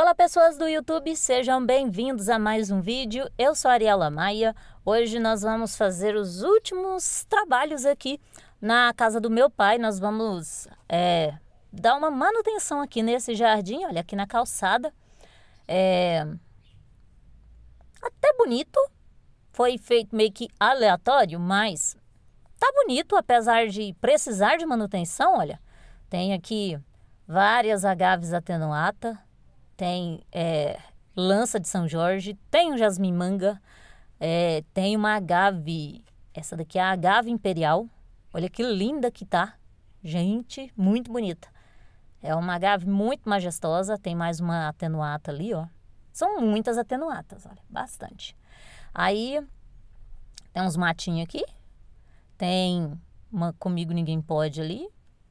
Olá pessoas do YouTube, sejam bem-vindos a mais um vídeo. Eu sou a Ariela Maia. Hoje nós vamos fazer os últimos trabalhos aqui na casa do meu pai. Nós vamos é, dar uma manutenção aqui nesse jardim, olha, aqui na calçada. É, até bonito, foi feito meio que aleatório, mas tá bonito, apesar de precisar de manutenção, olha. Tem aqui várias agaves atenuata, tem é, lança de São Jorge, tem um jasmim manga, é, tem uma agave, essa daqui é a agave imperial. Olha que linda que tá. Gente, muito bonita. É uma agave muito majestosa, tem mais uma atenuata ali, ó. São muitas atenuatas, olha, bastante. Aí tem uns matinhos aqui, tem uma comigo ninguém pode ali,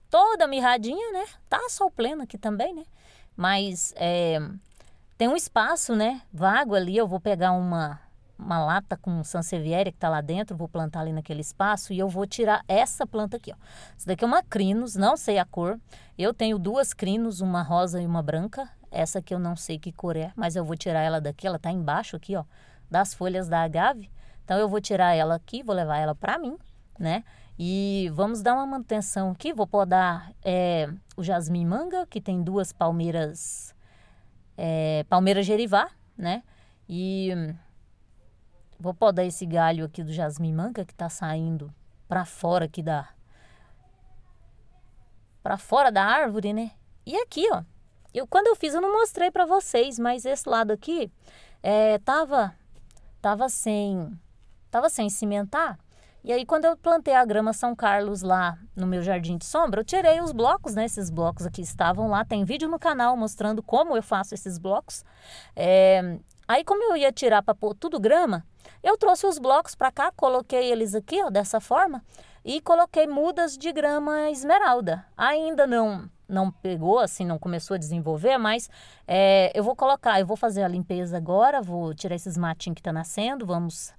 toda mirradinha, né? Tá sol pleno aqui também, né? Mas é, tem um espaço, né, vago ali. Eu vou pegar uma, uma lata com sansevieria que está lá dentro, vou plantar ali naquele espaço e eu vou tirar essa planta aqui, ó. Essa daqui é uma crinos, não sei a cor. Eu tenho duas crinos, uma rosa e uma branca. Essa aqui eu não sei que cor é, mas eu vou tirar ela daqui, ela tá embaixo aqui, ó, das folhas da agave. Então eu vou tirar ela aqui, vou levar ela para mim, né? E vamos dar uma manutenção aqui. Vou podar é, o jasmim manga, que tem duas palmeiras, é, palmeira gerivá, né? E vou podar esse galho aqui do jasmim manga que tá saindo para fora aqui da para fora da árvore, né? E aqui, ó. Eu quando eu fiz eu não mostrei para vocês, mas esse lado aqui é, tava tava sem tava sem cimentar. E aí, quando eu plantei a grama São Carlos lá no meu jardim de sombra, eu tirei os blocos, né? Esses blocos aqui estavam lá. Tem vídeo no canal mostrando como eu faço esses blocos. É... Aí, como eu ia tirar para pôr tudo grama, eu trouxe os blocos para cá, coloquei eles aqui, ó, dessa forma, e coloquei mudas de grama esmeralda. Ainda não não pegou, assim, não começou a desenvolver, mas é, eu vou colocar, eu vou fazer a limpeza agora, vou tirar esses matinhos que tá nascendo, vamos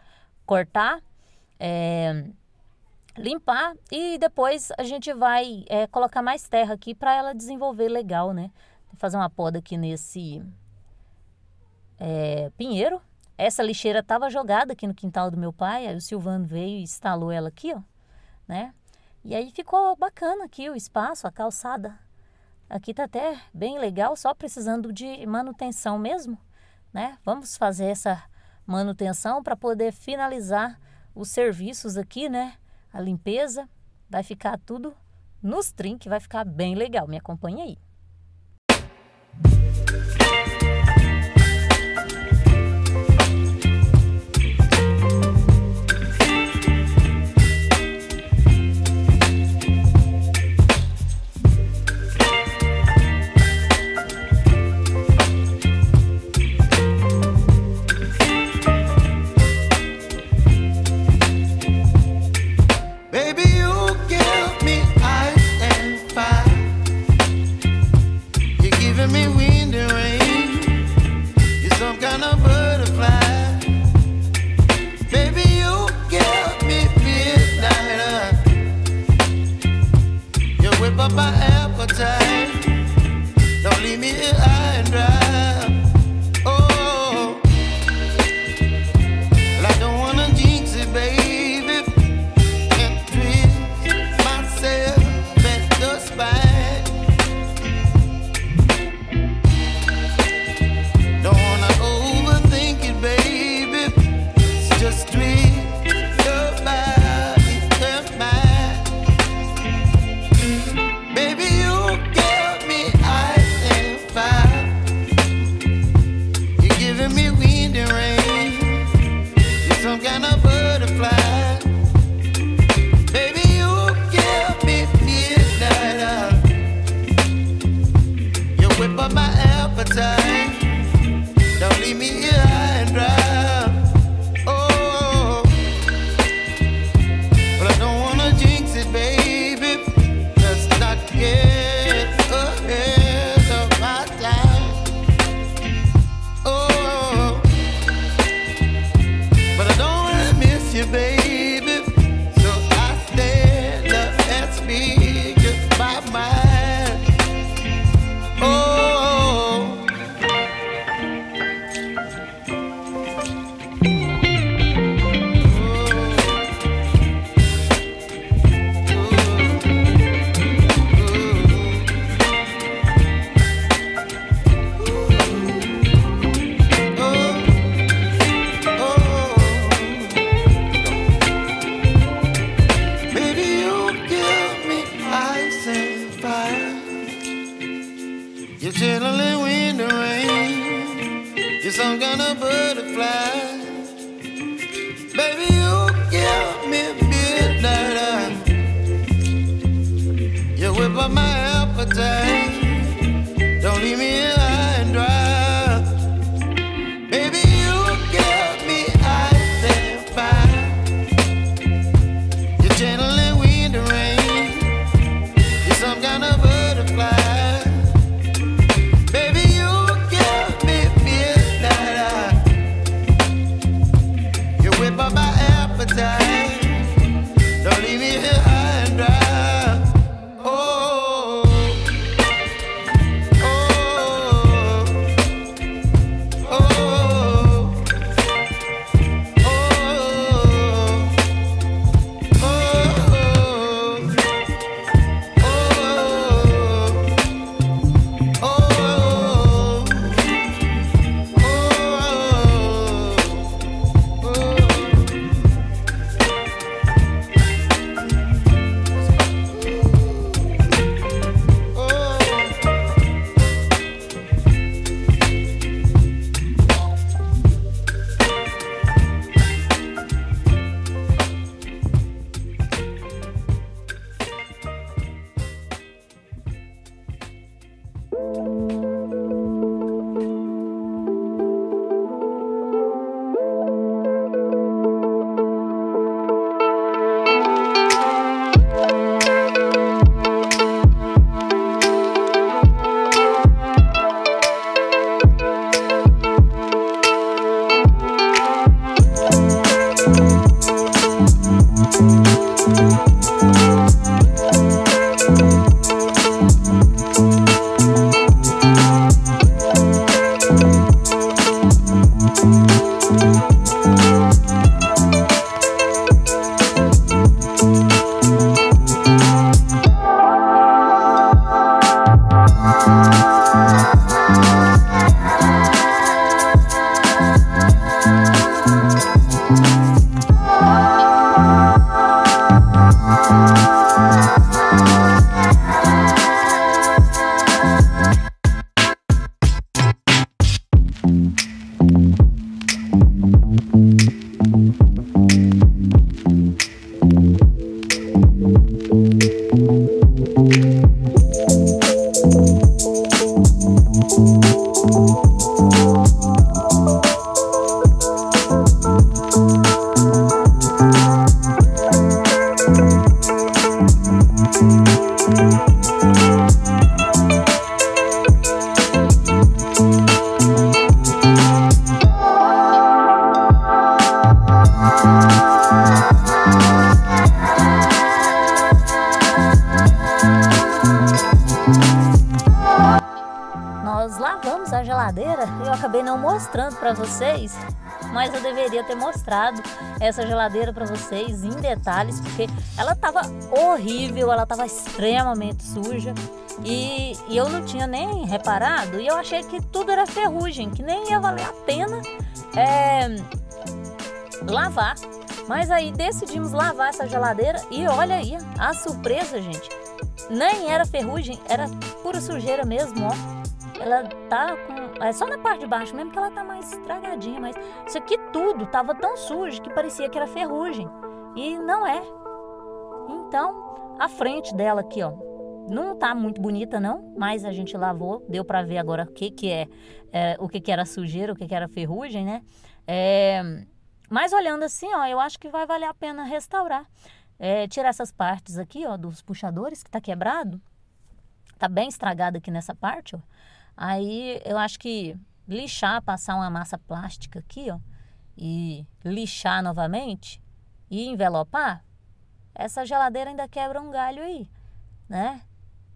cortar é, limpar e depois a gente vai é, colocar mais terra aqui para ela desenvolver legal, né? Fazer uma poda aqui nesse é, pinheiro. Essa lixeira estava jogada aqui no quintal do meu pai, aí o Silvano veio e instalou ela aqui, ó, né? E aí ficou bacana aqui o espaço, a calçada. Aqui tá até bem legal, só precisando de manutenção mesmo, né? Vamos fazer essa manutenção para poder finalizar os serviços aqui, né? A limpeza, vai ficar tudo nos trinques, vai ficar bem legal. Me acompanha aí. you, baby. Nós lavamos a geladeira eu acabei não mostrando para vocês, mas eu deveria ter mostrado essa geladeira para vocês em detalhes, porque ela estava horrível, ela estava extremamente suja e, e eu não tinha nem reparado e eu achei que tudo era ferrugem, que nem ia valer a pena é, lavar. Mas aí decidimos lavar essa geladeira e olha aí a surpresa, gente. Nem era ferrugem, era pura sujeira mesmo, ó ela tá com. É só na parte de baixo mesmo que ela tá mais estragadinha, mas isso aqui tudo tava tão sujo que parecia que era ferrugem. E não é. Então, a frente dela aqui, ó. Não tá muito bonita, não, mas a gente lavou, deu para ver agora o que, que é, é, o que, que era sujeira, o que, que era ferrugem, né? É, mas olhando assim, ó, eu acho que vai valer a pena restaurar. É, tirar essas partes aqui, ó, dos puxadores, que tá quebrado. Tá bem estragado aqui nessa parte, ó. Aí eu acho que lixar, passar uma massa plástica aqui, ó, e lixar novamente e envelopar, essa geladeira ainda quebra um galho aí, né?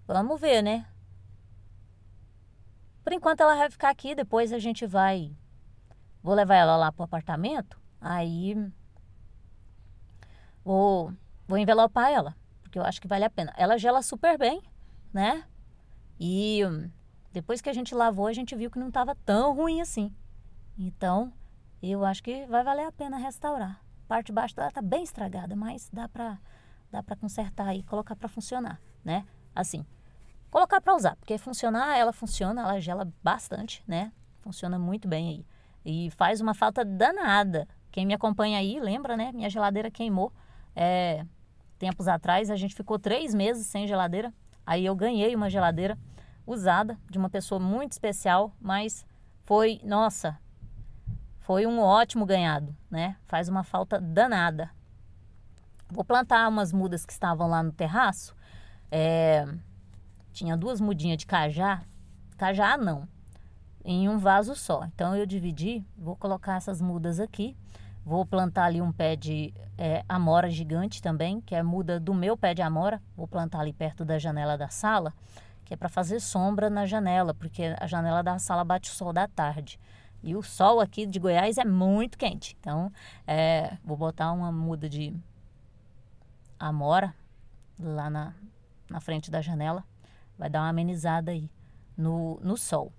Vamos ver, né? Por enquanto ela vai ficar aqui, depois a gente vai vou levar ela lá pro apartamento, aí vou vou envelopar ela, porque eu acho que vale a pena. Ela gela super bem, né? E depois que a gente lavou, a gente viu que não estava tão ruim assim. Então, eu acho que vai valer a pena restaurar. A parte de baixo dela está bem estragada, mas dá para dá para consertar e colocar para funcionar, né? Assim, colocar para usar, porque funcionar, ela funciona, ela gela bastante, né? Funciona muito bem aí. E faz uma falta danada. Quem me acompanha aí lembra, né? Minha geladeira queimou. É, tempos atrás a gente ficou três meses sem geladeira. Aí eu ganhei uma geladeira usada de uma pessoa muito especial, mas foi, nossa, foi um ótimo ganhado, né? Faz uma falta danada. Vou plantar umas mudas que estavam lá no terraço. É, tinha duas mudinhas de cajá. Cajá não, em um vaso só. Então eu dividi, vou colocar essas mudas aqui. Vou plantar ali um pé de é, amora gigante também, que é muda do meu pé de amora. Vou plantar ali perto da janela da sala, que é para fazer sombra na janela, porque a janela da sala bate o sol da tarde. E o sol aqui de Goiás é muito quente. Então, é, vou botar uma muda de amora lá na, na frente da janela. Vai dar uma amenizada aí no, no sol.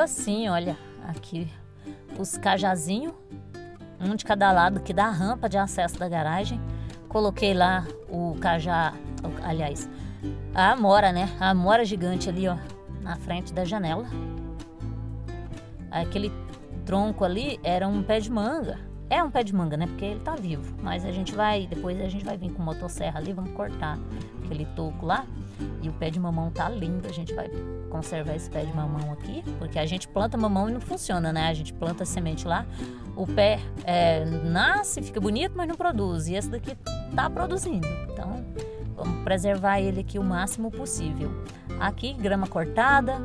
Assim, olha, aqui os cajazinhos, um de cada lado aqui da rampa de acesso da garagem. Coloquei lá o cajá, aliás, a amora, né? A amora gigante ali, ó, na frente da janela. Aquele tronco ali era um pé de manga. É um pé de manga, né? Porque ele tá vivo. Mas a gente vai, depois a gente vai vir com motosserra ali, vamos cortar aquele toco lá. E o pé de mamão tá lindo, a gente vai conservar esse pé de mamão aqui, porque a gente planta mamão e não funciona, né? A gente planta semente lá, o pé é, nasce, fica bonito, mas não produz. E esse daqui tá produzindo. Então, vamos preservar ele aqui o máximo possível. Aqui, grama cortada,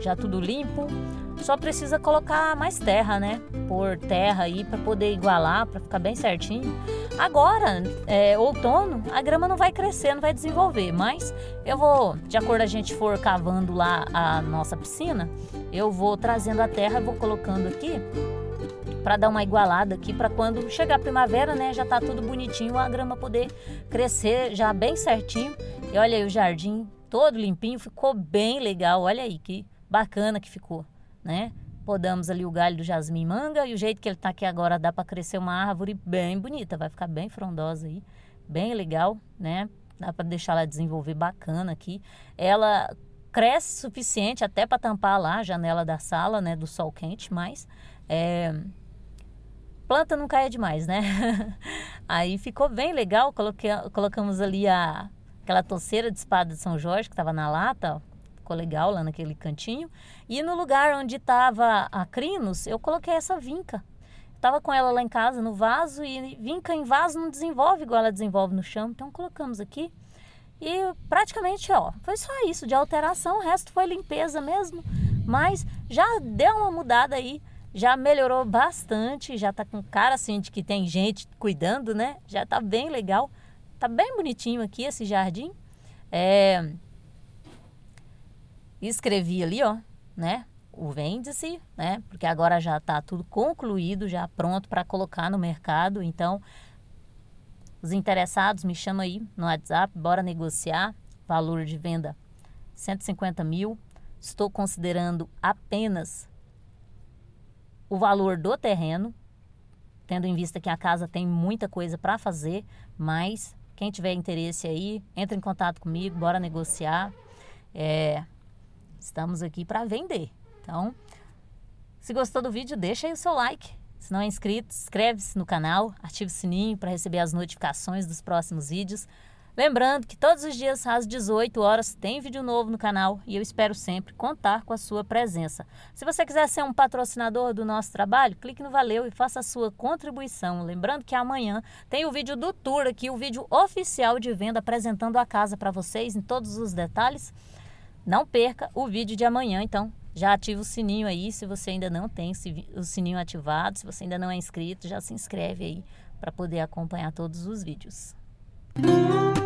já tudo limpo. Só precisa colocar mais terra, né? Pôr terra aí para poder igualar, para ficar bem certinho. Agora, é, outono, a grama não vai crescer, não vai desenvolver, mas eu vou, de acordo a gente for cavando lá a nossa piscina, eu vou trazendo a terra, vou colocando aqui para dar uma igualada aqui para quando chegar a primavera, né, já tá tudo bonitinho, a grama poder crescer já bem certinho. E olha aí o jardim todo limpinho, ficou bem legal. Olha aí que bacana que ficou né? Podamos ali o galho do jasmim manga e o jeito que ele está aqui agora dá para crescer uma árvore bem bonita, vai ficar bem frondosa aí, bem legal, né? Dá para deixar ela desenvolver bacana aqui. Ela cresce suficiente até para tampar lá a janela da sala, né, do sol quente, mas é, planta não caia demais, né? Aí ficou bem legal, coloquei, colocamos ali a, aquela toceira de espada de São Jorge que estava na lata, ó, ficou legal lá naquele cantinho. E no lugar onde estava a crinos, eu coloquei essa vinca. Estava com ela lá em casa no vaso e vinca em vaso não desenvolve igual ela desenvolve no chão. Então colocamos aqui e praticamente, ó, foi só isso de alteração. O resto foi limpeza mesmo. Mas já deu uma mudada aí, já melhorou bastante, já tá com cara assim de que tem gente cuidando, né? Já tá bem legal. Tá bem bonitinho aqui esse jardim. É, escrevi ali, ó, né? O vende-se, né? Porque agora já está tudo concluído, já pronto para colocar no mercado. Então, os interessados me chamam aí no WhatsApp, bora negociar. Valor de venda 150 mil. Estou considerando apenas o valor do terreno, tendo em vista que a casa tem muita coisa para fazer, mas quem tiver interesse aí, entre em contato comigo, bora negociar. É, Estamos aqui para vender. Então, se gostou do vídeo, deixa aí o seu like. Se não é inscrito, inscreve-se no canal, ative o sininho para receber as notificações dos próximos vídeos. Lembrando que todos os dias às 18 horas tem vídeo novo no canal e eu espero sempre contar com a sua presença. Se você quiser ser um patrocinador do nosso trabalho, clique no Valeu e faça a sua contribuição. Lembrando que amanhã tem o vídeo do tour aqui, o vídeo oficial de venda apresentando a casa para vocês em todos os detalhes. Não perca o vídeo de amanhã, então já ativa o sininho aí se você ainda não tem o sininho ativado, se você ainda não é inscrito, já se inscreve aí para poder acompanhar todos os vídeos. Música